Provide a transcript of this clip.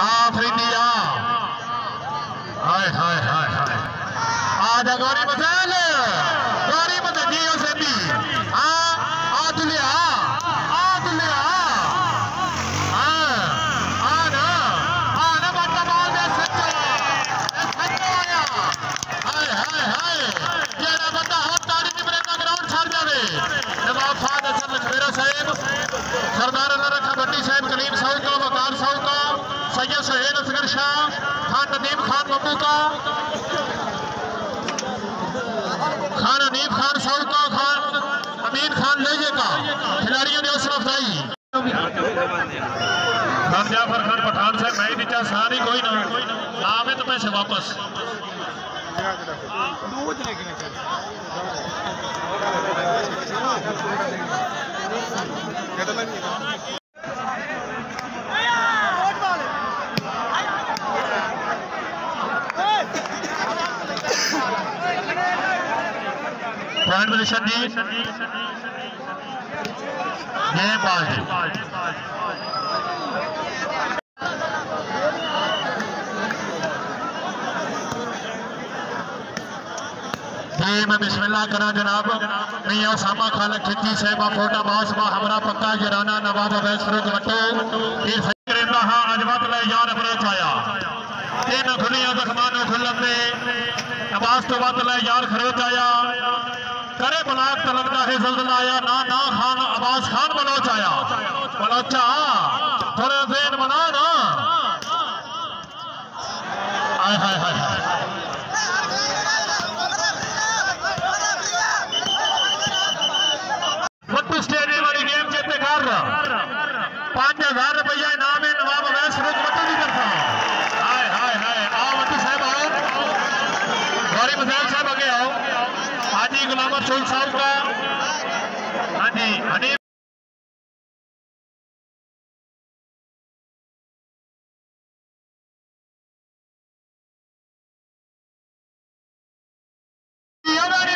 آفریدیا ہائے ہائے ہائے ہائے۔ آجا گوری مزیل گوری مزیل جیو سے بھی۔ آ کا سید سہیل اصغر شاہ، خان ندیم خان مبو کا خان ندیم خان صاحب کا خان امین خان لیجے کا، کھلاڑیوں نے حوصلہ افزائی خان جعفر خان پٹھان صاحب، میں ہی نیچا ساری کوئی نہ آوے تو پیسے واپس۔ دو جنے کے پوائنٹ پوزیشن جی گیم بال جی گیم بسم اللہ کرا جناب۔ میاں ساما خالق کھتی صاحبہ فوٹا باس با ہمرا پکا جرانا نواب عبیس فروغ وٹو۔ یہ سید رہتا ہاں عجبت لے یار اپروچ آیا تین کھلیاں زخمانوں کھلن دے۔ عباس تو بات لے یار خروچ آیا۔ کرے بلاک تلگتا ہے زلزل آیا، نا نا، خان، عباس خان بلوچ آیا۔ بلوچا تھوڑے ذہن بنا نا۔ آئے ہائے ہائے ہائے مٹو سٹیڈیم والی گیم جیتے کر۔ رہا پانچ ہزار۔ حاجی غلام رسول صاحب کا ہاں جی حنیف یہ میری